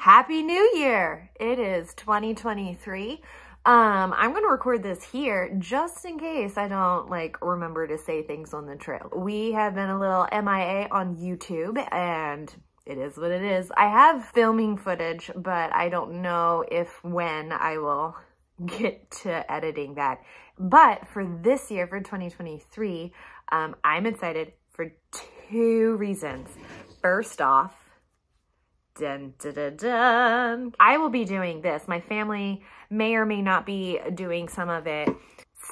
Happy New Year! It is 2023. Um, I'm going to record this here just in case I don't like remember to say things on the trail. We have been a little MIA on YouTube and it is what it is. I have filming footage, but I don't know if when I will get to editing that. But for this year, for 2023, um, I'm excited for two reasons. First off, Dun, dun, dun. I will be doing this. My family may or may not be doing some of it.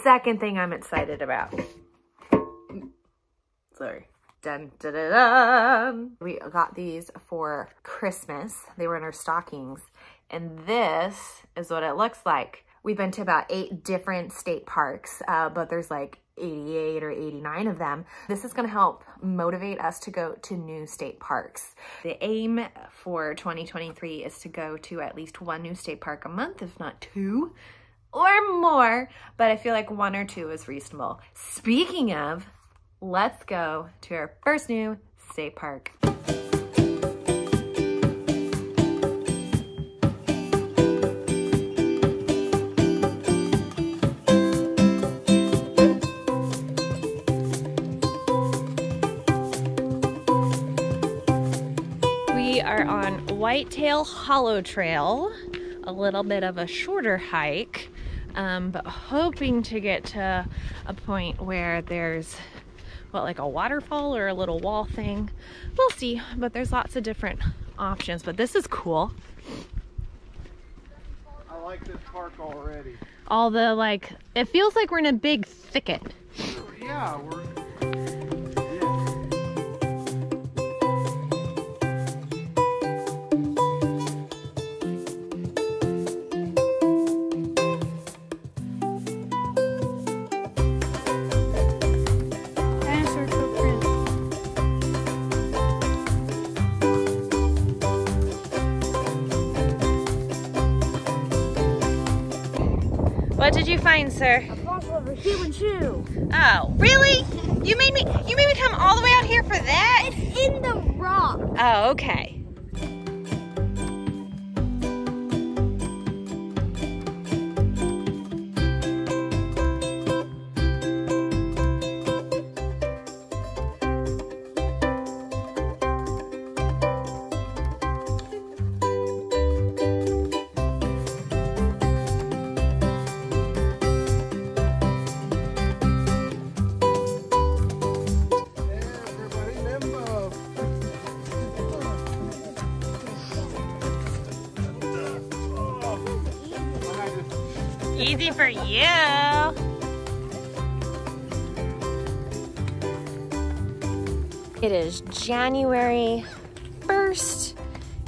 Second thing I'm excited about. Sorry. Dun, dun, dun, dun. We got these for Christmas. They were in our stockings. And this is what it looks like. We've been to about eight different state parks, uh, but there's like 88 or 89 of them. This is gonna help motivate us to go to new state parks. The aim for 2023 is to go to at least one new state park a month, if not two or more, but I feel like one or two is reasonable. Speaking of, let's go to our first new state park. Whitetail Hollow Trail, a little bit of a shorter hike, um, but hoping to get to a point where there's what like a waterfall or a little wall thing. We'll see, but there's lots of different options, but this is cool. I like this park already. All the like, it feels like we're in a big thicket. Yeah, we're What did you find, sir? A fossil of a human shoe. Oh, really? You made me you made me come all the way out here for that? It's in the rock. Oh, okay. Easy for you. It is January 1st.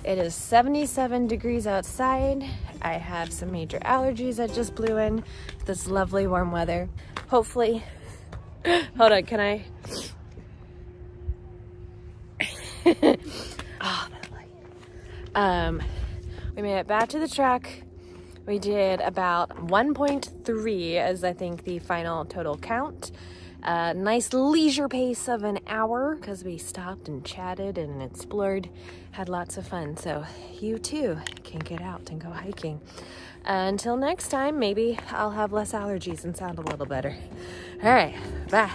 It is 77 degrees outside. I have some major allergies that just blew in this lovely warm weather. Hopefully, hold on, can I? oh, that light. Um, we made it back to the truck. We did about 1.3 as I think the final total count. A nice leisure pace of an hour because we stopped and chatted and explored, had lots of fun. So you too can get out and go hiking. Until next time, maybe I'll have less allergies and sound a little better. All right, bye.